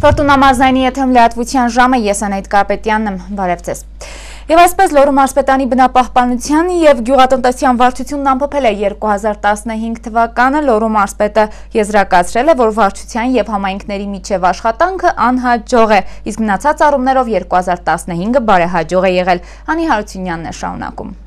Ֆորտունա Մազնայնի եթեմ լրատվության ժամը ես Անայդ Կարպետյանն եմ, բարև ձեզ։ Եվ այսպես Լոռու մարզպետանի բնապահպանության եւ գյուղատնտեսության վարչությունն ամփոփել է 2015 թվականը Լոռու մարզպետը եզրակացրել է, որ վարչության եւ համայնքների միջև աշխատանքը անհաջող է, իսկ մնացած առումներով 2015-ը բարեհաջող է եղել։ Անի Հարությունյանն է շարունակում։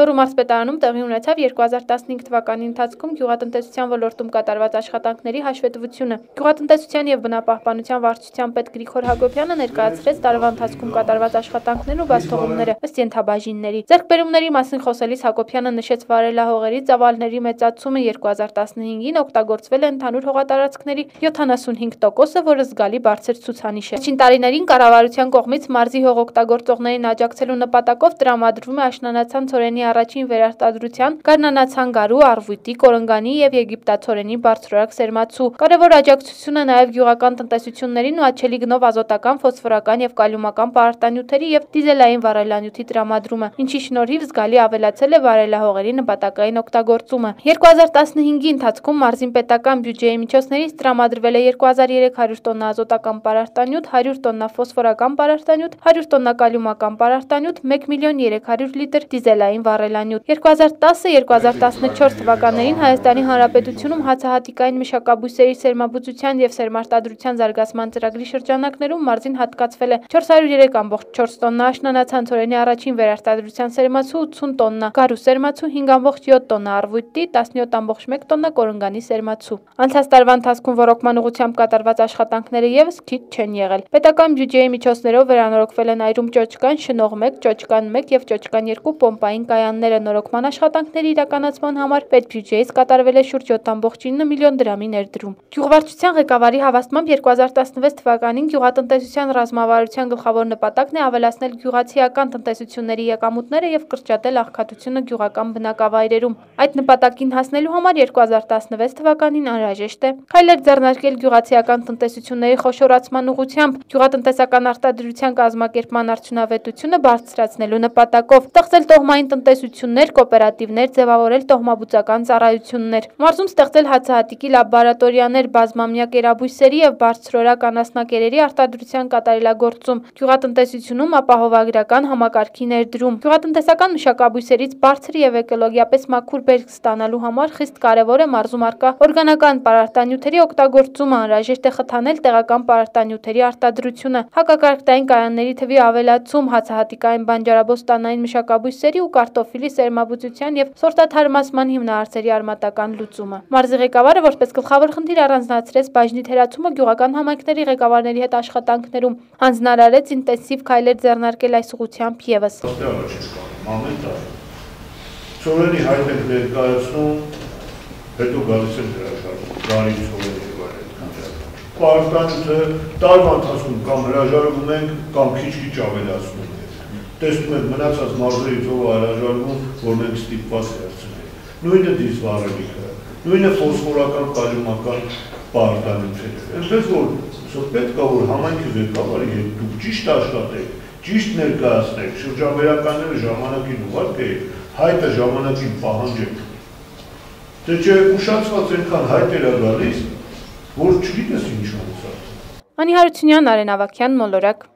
Լոռու մարզպետարանում տեղի ունեցավ 2015 թվականի ընթացքում գյուղատնտեսության ոլորտում կատարված աշխատանքների հաշվետվությունը։ Գյուղատնտեսության եւ բնապահպանության վարչության պետ Գրիգոր Հակոբյանը ներկայացրեց տարվա ընթացքում կատարված աշխատանքներն ու բացթողումները ըստ ենթաբաժինների։ Ձեռքբերումների մասին խոսելիս Հակոբյանը նշեց վարելահողերի ծավալների մեծացումը 2015-ին օգտագործվել է ընդհանուր հողատարածքների 75%-ը, որը զգալի բարձր ցուցանիշ է։ Առաջին տարիներին կառավարության կողմից մարզի հողօգտագործողներին աջակցելու նպատակով տրամադրվում է աշնանացան ծորենի առաջին վերարտադրության, Գառնանացան գարու, արվույտի, կորնգանի եւ եգիպտացորենի բարձրորակ սերմացու։ Կարևոր աջակցությունը նաեւ գյուղական տնտեսություններին ու աչելի գնով ազոտական, ֆոսֆորական եւ կալիումական պարարտանյութերի եւ դիզելային վառելանյութի տրամադրումը, ինչի շնորհիվ զգալի ավելացել է վարելահողերի նպատակային օգտագործումը։ 2015-ի ընթացքում մարզին պետական բյուջեի միջոցներից տրամադրվել է 2300 տոննա ազոտական պարարտանյութ, 100 տոննա ֆոսֆորական պարարտանյութ, 100 տոննա կալիումական պարարտանյութ, 1 միլիոն 300 լիտր դիզելային վառելանյութ։ 2010-2014 թվականներին Հայաստանի Հանրապետությունում հացահատիկային մշակաբույսերի սերմաբուծության եւ սերմարտադրության զարգացման ծրագրի շրջանակներում մարզին հատկացվել է 403.4 տոննա աշնանացանցորենի առաջին վերարտադրության սերմացու 80 տոննա, գարու սերմացու 5.7 տոննա արվույտի, 17.1 տոննա կորնգանի սերմացու։ Անցած տարվա ընթացքում ռոռոկման ուղղությամբ կատարված աշխատանքները եւս քիչ չեն եղել։ Պետական բյուջեի միջոցներով վերանորոգվել են այրում ճոճկան, շնող 1, ճոճկան 1 եւ ճոճկան 2 պոմպային կայանները նորոգման աշխատանքների իրականացման համար պետբյուջեից կատարվել է շուրջ 7.9 միլիոն դրամի ներդրում։ Գյուղվարչության ղեկավարի հավաստմամբ 2016 թվականին գյուղատնտեսության ռազմավարության գլխավոր նպատակն է ավելացնել գյուղացիական տնտեսությունների եկամուտները եւ կրճատել աղքատությունը գյուղական բնակավայրերում։ Այդ նպատակին հասնելու համար 2016 թվականին անհրաժեշտ է քայլեր ձեռնարկել գյուղացիական տնտեսությունների խոշորացման ուղղությամբ գյուղատնտեսական արտադրության կազմակերպման արդյունավետությունը բարձրացնելու նպատակով, ստեղծել տոհմային տնտեսություններ, կոոպերատիվներ, ձևավորել տոհմաբուծական ծառայություններ։ Մարզում ստեղծել հացահատիկի լաբորատորիաներ, բազմամյա կերաբույսերի եւ բարձրորակ անասնակերերի արտադրության կատարելագործում, գյուղատնտեսությունում ապահովագրական համակարգի ներդրում։ Գյուղատնտեսական մշակաբույսերից բարձր եւ էկոլոգիապես մաքուր բերք ստանալու համար խիստ կարեւոր է մարզում արկա օրգանական պարարտանյութերի օգտագործումը, անհրաժեշտ է խթանել տեղական պարարտանյութերի արտադրությունը, հակակարգտային կայանների թվի ավելացում, հացահատիկային բանջարաբոստանային մշակաբույսերի ու կարտոֆիլի սերմաբուծության եւ սորտաթարմացման հիմնահարցերի արմատական լուծումը։ Մարզի ղեկավարը որպես գլխավոր խնդիր առանձնացրեց բաժնի թերացումը գյուղական համայնքների ղեկավարների հետ աշխատանքներում, հանձնարարեց ինտենսիվ քայլեր ձեռնարկել այս ուղղությամբ եւս։ ծորենի հայտ ենք ներկայացնում, հետո գալիս են հրաժարվում, գարի ծորենի Պարտանյութը տարվա ընթացքում կամ հրաժարվում ենք, կամ քիչ-քիչ ավելացնում տեսնում եք մնացած մարզերից ով հրաժարվում, որ մենք ստիպված վերցնենք։ Նույնը դիզվարելիքը, նույնը ֆոսֆորական կալիումական պարտանյութերը։ Այնպես որ սա պետք է որ համայնքի ղեկավարը եւ դուք ճիշտ աշխատեք, ճիշտ ներկայացնեք, շրջանավերականները ժամանակին ուղարկեք, հայտը ժամանակին պահանջեք։ Դե չէ ուշացված այնքան հայտեր է գալիս, որ չգիտես ինչ անցած։ Անի Հարությունյան, Արեն Ավակյան, Մոլորակ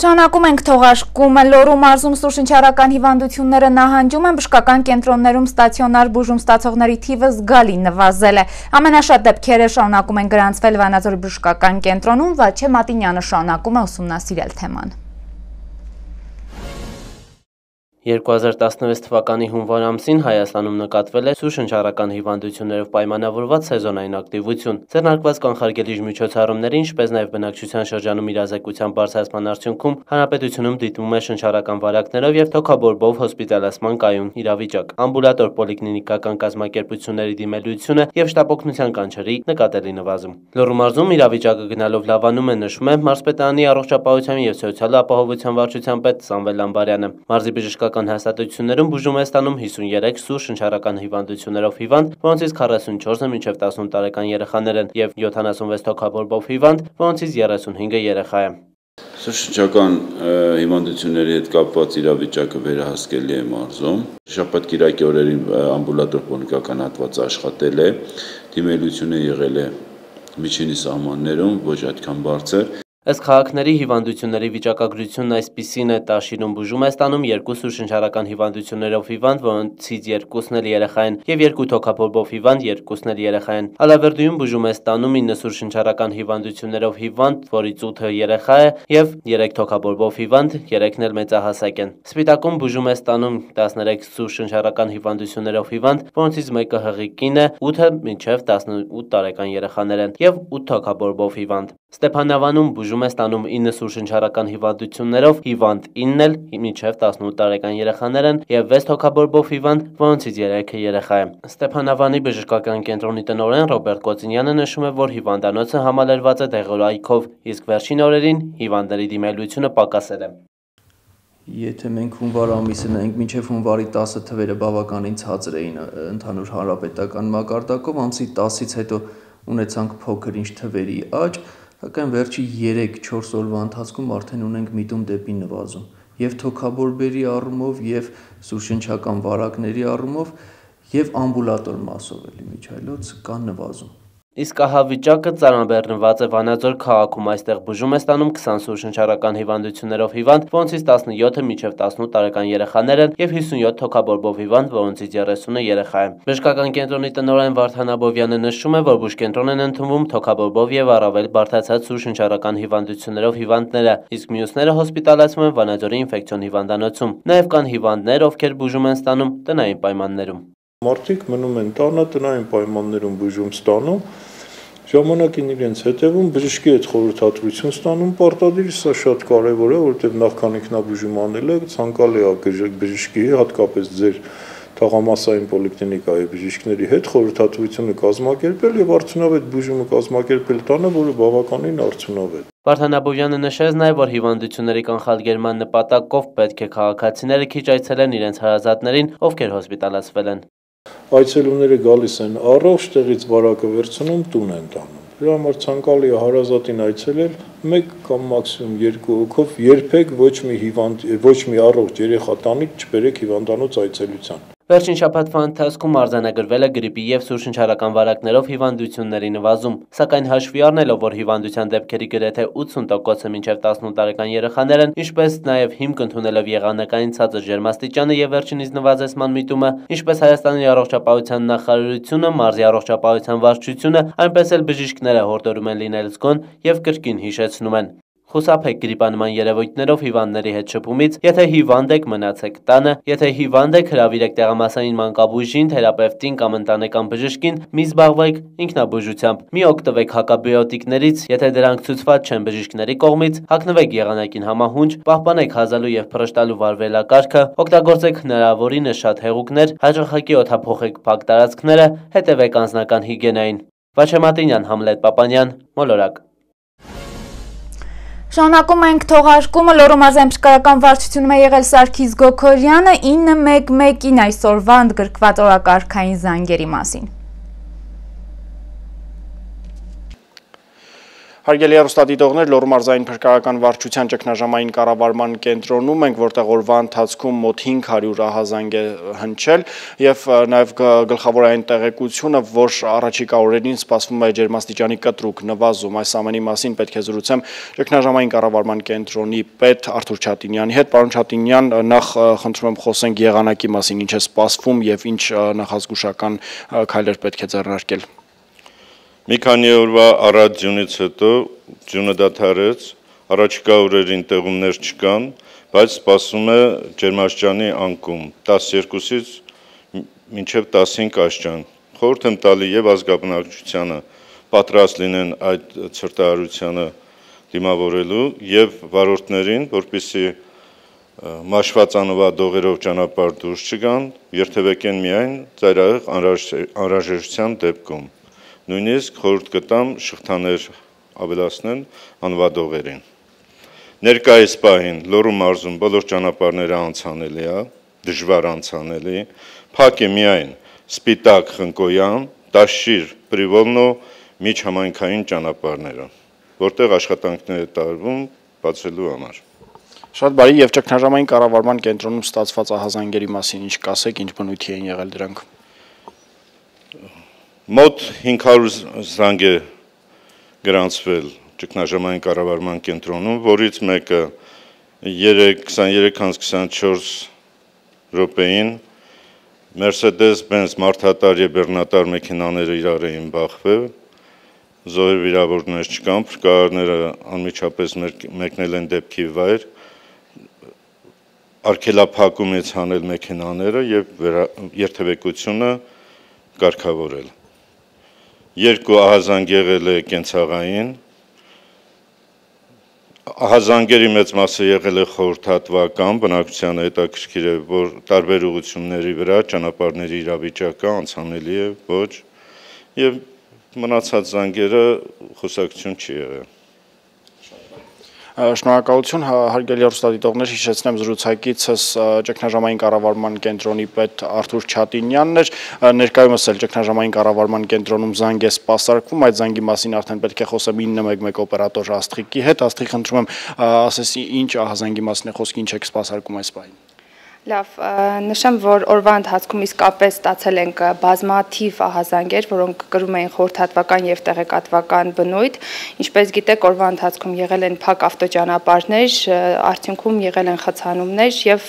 Շանակում ենք թողաշկումը, լորու մարզում սուրշնչարական հիվանդությունները նահանջում են բշկական կենտրոններում ստացիոնար բուժում ստացողների թիվը զգալի նվազել է։ Ամենաշատ դեպքերը շանակում են գրանցվել վանաձորի բշկական կենտրոնում, վաչե մատինյանը շանակում է ուսումնասիրել թեման։ 2016 թվականի հունվար ամսին Հայաստանում նկատվել է սուրշնչառական հիվանդություններով պայմանավորված սեզոնային ակտիվություն։ Ձեռնարկված կանխարգելիչ միջոցառումների, ինչպես նաև բնակչության շրջանում իրազեկության բարձրացման արդյունքում հանրապետությունում դիտվում է շնչառական վարակներով եւ թոքաբորբով հոսպիտալացման կայուն իրավիճակ։ Ամբուլատոր պոլիկլինիկական կազմակերպությունների դիմելությունը եւ շտապօգնության կանչերի նկատելի նվազում։ Լոռու մարզում իրավիճակը գնալով լավանում է նշում է Մարզպետարանի առողջապահության եւ սոցիալ ապահովության վարչության պետ Սամվել Ամբարյանը։ Մարզի բժշկական բժշկական հաստատություններում բուժում է ստանում 53 սուր շնչառական հիվանդություններով հիվանդ, որոնցից 44-ը մինչև 18 տարեկան երեխաներ են եւ 76 թոքաբորբով հիվանդ, որոնցից 35-ը երեխա է։ Սրճական հիվանդությունների հետ կապված իրավիճակը վերահսկելի է մարզում։ Շաբաթ կիրակի օրերին ամբուլատոր կլինիկական հատվածը աշխատել է, դիմելությունը եղել է միջինի սահմաններում, ոչ այդքան բարձր։ Ըստ քաղաքների հիվանդությունների վիճակագրությունն այսպիսին է՝ Տաշիրում բուժում է ստանում երկու սուրշնչարական հիվանդություններով հիվանդ, որոնցից երկուսն էլ երեխա են, եւ երկու թոքաբորբով հիվանդ, երկուսն էլ երեխա են։ Ալավերդիում բուժում է ստանում 9 սուրշնչարական հիվանդություններով հիվանդ, որից 8-ը երեխա է, եւ 3 թոքաբորբով հիվանդ, 3-ն էլ մեծահասակ են։ Սպիտակում բուժում է ստանում 13 սուրշնչարական հիվանդություններով հիվանդ, որոնցից մեկը հղի կին է, 8-ը մինչև 18 տարեկան երեխաներ են եւ 8 թոքաբորբով հիվանդ։ Ստեփանավանում բուժում է ստանում 9 սուրշնչարական հիվանդություններով, հիվանդ 9-ն էլ մինչև 18 տարեկան երեխաներ են եւ 6 թոքաբորբով հիվանդ, որոնցից 3-ը երեխա է։ Ստեփանավանի բժշկական կենտրոնի տնօրեն Ռոբերտ Կոծինյանը նշում է, որ հիվանդանոցը համալրված է դեղորայքով, իսկ վերջին օրերին հիվանդների դիմելությունը պակասել է։ Եթե մենք հունվար ամիսը նայենք, մինչև հունվարի 10-ը թվերը բավականին ցածր էին ընդհանուր հանրապետական մակարդակով, ամսի 10-ից հետո ունեցանք փոքր ինչ թվերի աճ, Սակայն վերջի 3-4 օրվա ընթացքում արդեն ունենք միտում դեպի նվազում. Եւ թոքաբորբերի առումով եւ սուրշնչական վարակների առումով եւ ամբուլատոր մասով էլի միջայլոց կան նվազում Իսկ ահա վիճակը ծանրաբեռնված է Վանաձոր քաղաքում, այստեղ բուժում է ստանում 20 սուրշնչարական հիվանդություններով հիվանդ, որոնցից 17-ը մինչև 18 տարեկան երեխաներ են եւ 57 թոքաբորբով հիվանդ, որոնցից 30-ը երեխա է։ Բժշկական կենտրոնի տնօրեն Վարդան Աբովյանը նշում է, որ բուժկենտրոն են ընդունվում թոքաբորբով եւ առավել բարդացած սուրշնչարական հիվանդություններով հիվանդները, իսկ մյուսները հոսպիտալացվում են Վանաձորի ինֆեկցիոն հիվանդանոցում։ Նաեւ կան հիվանդներ, ովքեր բուժում են ստանում տնային պայմաններում։ Մարդիկ մնում են տանը տնային պայմաններում բուժում ստանում ժամանակին իրենց հետևում բժշկի հետ խորհրդատվություն ստանում պարտադիր, սա շատ կարևոր է, որովհետև նախքան ինքնաբուժում անելը ցանկալի է բժշկի, հատկապես ձեր թաղամասային պոլիկլինիկայի բժիշկների հետ խորհրդատվությունը կազմակերպել եւ արդյունավետ բուժումը կազմակերպել տանը, որը բավականին արդյունավետ։ Վարդանաբոյանը նշեց նաև, որ հիվանդությունների կանխարգելման նպատակով պետք է քաղաքացիները քիչ այցելեն իրենց հարազատներին, ովքեր հոսպիտալացվել են այցելուները գալիս են առողջ, տեղից վարակը վերցնում, տուն են տանում։ Դրա համար ցանկալի է հարազատին այցելել մեկ կամ մաքսիմում երկու հոգով, երբեք ոչ մի հիվանդ ոչ մի առողջ երեխա տանիք չբերեք հիվանդանոց այցելության։ Վերջին շաբաթվա ընթացքում արձանագրվել է գրիպի եւ սուրշնչարական վարակներով հիվանդությունների նվազում, սակայն հաշվի առնելով, որ հիվանդության դեպքերի գրեթե 80%-ը մինչև 18 տարեկան երեխաներ են, ինչպես նաեւ հիմք ընդունելով եղանակային ցածր ջերմաստիճանը եւ վերջինիս նվազեցման միտումը, ինչպես Հայաստանի առողջապահության նախարարությունը, մարզի առողջապահության վարչությունը, այնպես էլ բժիշկները հորդորում են լինել զգոն եւ կրկին հիշեցնում են Խուսափեք գրիպանման երևույթներով հիվանդների հետ շփումից, եթե հիվանդ եք մնացեք տանը, եթե հիվանդ եք հրավիրեք տեղամասային մանկաբույժին, թերապևտին կամ ընտանեկան բժշկին, մի զբաղվեք ինքնաբուժությամբ։ Մի օգտվեք հակաբիոտիկներից, եթե դրանք ցուցված չեն բժիշկների կողմից, հագնվեք եղանակին համահունչ, պահպանեք հազալու եւ փռշտալու վարվելակարգը, օգտագործեք հնարավորինս շատ հեղուկներ, հաջողակի օթափողեք փակ տարածքները, հետևեք անձնական հիգիենային։ Վաչե Մատինյան, Համլետ Պապանյան, Մոլորակ Շանակում ենք թողարկումը լորում ազեմպշկարական վարչությունում է եղել Սարքիս Գոքորյանը 911-ին այսօրվա ընդգրկված օրակարգային զանգերի մասին։ Հարգելի առուստադիտողներ, Լոռու մարզային փրկարարական վարչության ճգնաժամային կառավարման կենտրոնում ենք, որտեղ օրվա ընթացքում մոտ 500 ահազանգ է հնչել եւ նաեւ գլխավոր այն տեղեկությունը, որ առաջիկա օրերին սպասվում է ջերմաստիճանի կտրուկ նվազում։ Այս ամենի մասին պետք է զրուցեմ ճգնաժամային կառավարման կենտրոնի պետ Արթուր Չատինյանի հետ։ Պարոն Չատինյան, նախ խնդրում եմ խոսենք եղանակի մասին, ինչ է սպասվում եւ ինչ նախազգուշական քայլեր պետք է ձեռնարկել։ Մի քանի օրվա առաջ ձյունից հետո ձյունը դադարեց, առաջիկա օրերին տեղումներ չկան, բայց սպասում է ջերմաստիճանի անկում 12-ից մինչև 15 աստիճան։ Խորհուրդ եմ տալի եւ ազգաբնակչությանը պատրաստ լինեն այդ ցրտահարությանը դիմավորելու եւ վարորդներին, որպիսի մաշված անվա դողերով ճանապարհ դուրս չգան, երթևեկեն միայն ծայրահեղ անհրաժեշտության դեպքում նույնիսկ խորհուրդ կտամ շղթաներ ավելացնեն անվադողերին։ Ներկայիս պահին Լոռու մարզում բոլոր ճանապարհները անցանելի է, դժվար անցանելի, փակ է միայն Սպիտակ Խնկոյան, Տաշիր, Պրիվոլնո միջհամայնքային ճանապարհները, որտեղ աշխատանքներ է տարվում բացելու համար։ Շատ բարի եւ ճգնաժամային կառավարման կենտրոնում ստացված ահազանգերի մասին ինչ կասեք, ինչ բնույթի են եղել դրանք մոտ 500 զանգ է գրանցվել ճգնաժամային կառավարման կենտրոնում, որից մեկը 23-24 րոպեին Mercedes-Benz մարդատար եւ բեռնատար մեքենաները իրար էին բախվել, զոհեր վիրավորներ չկան, փրկարարները անմիջապես մեկնել են դեպքի վայր, արկելափակումից հանել մեքենաները եւ երթևեկությունը կարգավորել։ Երկու ահազանգ եղել է կենցաղային, ահազանգերի մեծ մասը եղել է խորհրդատվական, բնակչությանը հետաքրքիր է, որ տարբեր ուղությունների վրա ճանապարհների իրավիճակը անցանելի է ոչ եւ մնացած զանգերը խոսակցություն չի եղել։ Շնորհակալություն հարգելի հեռուստադիտողներ, հիշեցնեմ զրուցակիցս ճգնաժամային կառավարման կենտրոնի պետ Արթուր Չատինյանն էր։ Ներկայումս էլ ճգնաժամային կառավարման կենտրոնում զանգ է սպասարկվում, այդ զանգի մասին արդեն պետք է խոսեմ 911 օպերատոր Աստղիկի հետ։ Աստղիկ, խնդրում եմ, ասես ինչ ահազանգի մասին է խոսքը, ինչ եք սպասարկում այս պահին։ Լավ, նշեմ, որ օրվա ընթացքում իսկապես ստացել ենք բազմաթիվ ահազանգեր, որոնք կրում էին խորհրդատվական եւ տեղեկատվական բնույթ։ Ինչպես գիտեք, օրվա ընթացքում եղել են փակ ավտոճանապարհներ, արդյունքում եղել են խցանումներ եւ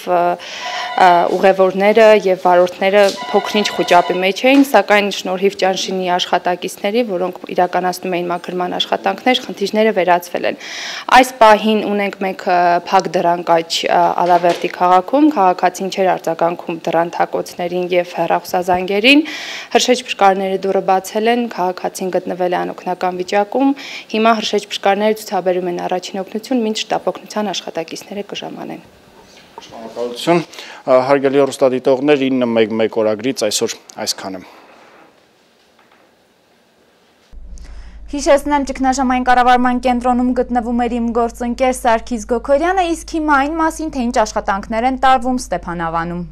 ուղևորները եւ վարորդները փոքրինչ խոճապի մեջ էին, սակայն շնորհիվ ճանշինի աշխատակիցների, որոնք իրականացնում էին մաքրման աշխատանքներ, խնդիրները վերացվել են։ Այս պահին ունենք մենք փակ դրանկաչ Ալավերտի քաղաքում, քաղաք քաղաքացին չէր արձագանքում դրան թակոցներին եւ հեռախոսազանգերին։ Հրշեջ բշկարները դուրը բացել են, քաղաքացին գտնվել է անօգնական վիճակում։ Հիմա հրշեջ բշկարները ցուցաբերում են առաջին օգնություն, մինչ շտապօգնության աշխատակիցները կժամանեն։ Շնորհակալություն։ Հարգելի հեռուստադիտողներ 911 օրագրից այսօր այսքանը։ Հիշեցնեմ ճգնաժամային կառավարման կենտրոնում գտնվում էր իմ գործընկեր Սարգիս Գոքորյանը, իսկ հիմա այն մասին, թե ինչ աշխատանքներ են տարվում Ստեփանավանում։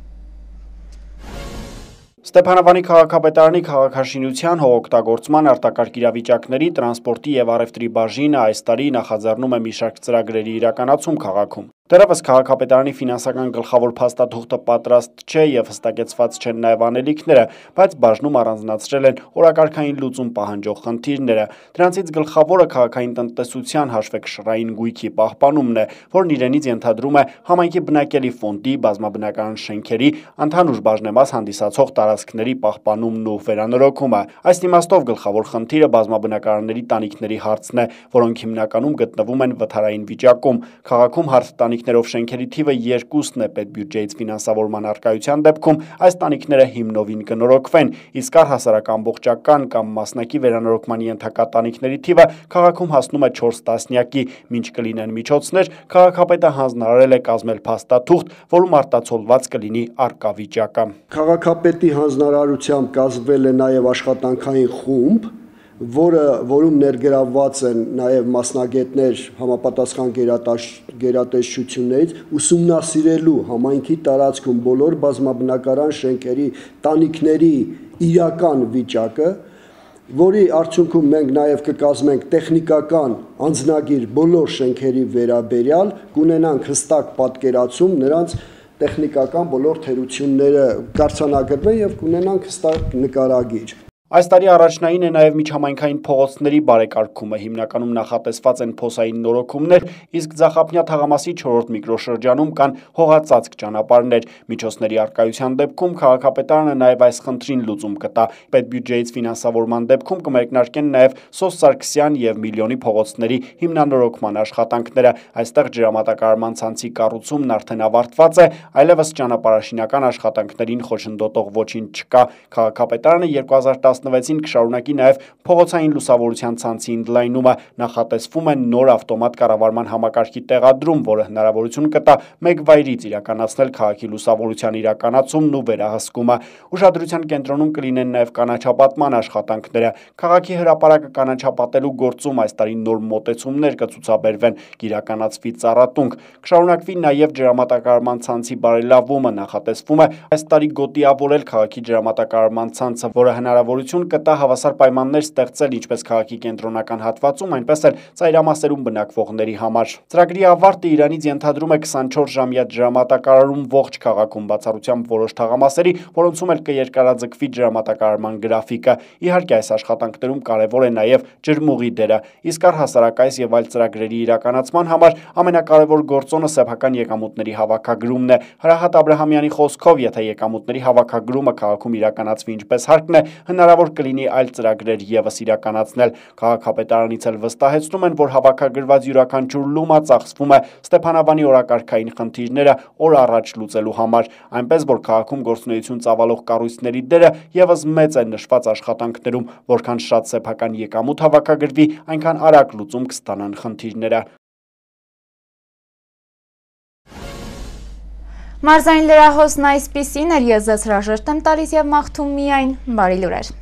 Ստեփանավանի քաղաքապետարանի քաղաքաշինության հողօգտագործման արտակարգ իրավիճակների, տրանսպորտի եւ առևտրի բաժինը այս տարի նախաձեռնում է մի շարք ծրագրերի իրականացում քաղաքում։ Դեռևս քաղաքապետարանի ֆինանսական գլխավոր փաստաթուղթը պատրաստ չէ եւ հստակեցված չեն նաեւ անելիքները, բայց բաժնում առանձնացրել են օրակարգային լուծում պահանջող խնդիրները։ Դրանցից գլխավորը քաղաքային տնտեսության հաշվեկշռային գույքի պահպանումն է, որն իրենից ենթադրում է համայնքի բնակելի ֆոնդի, բազմաբնակարան շենքերի, ընդհանուր բաժնեմաս հանդիսացող տարածքների պահպանումն ու վերանորոգումը։ Այս իմաստով գլխավոր խնդիրը բազմաբնակարանների տանիքների հարցն է, որոնք հիմնականում գտնվում են վթարային վիճակում։ Քաղաքում հարթ տանիք տանիքներով շենքերի թիվը երկուսն է պետբյուջեից ֆինանսավորման արկայության դեպքում այս տանիքները հիմնովին կնորոգվեն, իսկ առհասարակ ամբողջական կամ մասնակի վերանորոգման ենթակա տանիքների թիվը քաղաքում հասնում է 4 տասնյակի, մինչ կլինեն միջոցներ, քաղաքապետը հանձնարարել է կազմել փաստաթուղթ, որում արտացոլված կլինի արկա վիճակը։ Քաղաքապետի հանձնարարությամբ կազմվել է նաև աշխատանքային խումբ, որը որում ներգրավված են նաև մասնագետներ համապատասխան գերատեսչություններից ուսումնասիրելու համայնքի տարածքում բոլոր բազմաբնակարան շենքերի տանիքների իրական վիճակը, որի արդյունքում մենք նաև կկազմենք տեխնիկական անձնագիր բոլոր շենքերի վերաբերյալ, կունենանք հստակ պատկերացում նրանց տեխնիկական բոլոր թերությունները կարձանագրվեն եւ կունենանք հստակ նկարագիր։ Այս տարի առաջնային է նաև միջհամայնքային փողոցների բարեկարգումը, հիմնականում նախատեսված են փոսային նորոգումներ, իսկ Ձախապնյա թաղամասի 4-րդ միկրոշրջանում կան հողածածկ ճանապարհներ։ Միջոցների արկայության դեպքում քաղաքապետարանը նաև այս խնդրին լուծում կտա։ Պետբյուջեից ֆինանսավորման դեպքում կմեկնարկեն նաև Սոս Սարգսյան եւ միլիոնի փողոցների հիմնանորոգման աշխատանքները։ Այստեղ ջրամատակարարման ցանցի կառուցումն արդեն ավարտված է, այլևս ճանապարհաշինական աշխատանքներին խոչընդոտող ոչինչ չկա։ Քաղաքապետարանը 2010 16-ին կշարունակի նաև փողոցային լուսավորության ցանցի ընդլայնումը, նախատեսվում է նոր ավտոմատ կառավարման համակարգի տեղադրում, որը հնարավորություն կտա մեկ վայրից իրականացնել քաղաքի լուսավորության իրականացումն ու վերահսկումը։ Ուշադրության կենտրոնում կլինեն նաև կանաչապատման աշխատանքները։ Քաղաքի հրապարակը կանաչապատելու գործում այս տարի նոր մոտեցումներ կցուցաբերվեն, կիրականացվի ծառատունք։ Կշարունակվի նաև ջրամատակարարման ցանցի բարելավումը, նախատեսվում է այս տարի գոտիավորել քաղաքի ջրամատակարարման ցանցը, որը հնարավորություն հնարավորություն կտա հավասար պայմաններ ստեղծել ինչպես քաղաքի կենտրոնական հատվածում, այնպես էլ ծայրամասերում բնակվողների համար։ Ծրագրի ավարտը Իրանից ենթադրում է 24 ժամյա ջրամատակարարում ողջ քաղաքում, բացառությամբ որոշ թաղամասերի, որոնցում էլ կերկարաձգվի ջրամատակարարման գրաֆիկը։ Իհարկե, այս աշխատանքներում կարևոր է նաև ջրմուղի դերը։ Իսկ առհասարակ այս եւ այլ ծրագրերի իրականացման համար ամենակարևոր գործոնը սեփական եկամուտների հավաքագրումն է։ Հրահատ Աբրահամյանի խոսքով, եթե եկամուտների հավաքագրումը քաղաքում իրականացվի ինչպես հարկն է, հնարավոր կլինի այլ ծրագրեր եւս իրականացնել։ Քաղաքապետարանից էլ վստահեցնում են, որ հավաքագրված յուրաքանչյուր լումա ծախսվում է Ստեփանավանի օրակարգային խնդիրները օր առաջ լուծելու համար, այնպես որ քաղաքում գործունեություն ծավալող կառույցների դերը եւս մեծ է նշված աշխատանքներում, որքան շատ սեփական եկամուտ հավաքագրվի, այնքան արագ լուծում կստանան խնդիրները։ Մարզային լրահոսն այսպիսին էր, ես ձեզ հրաժեշտ եմ տալիս և մաղթում միայն բարի լուրեր։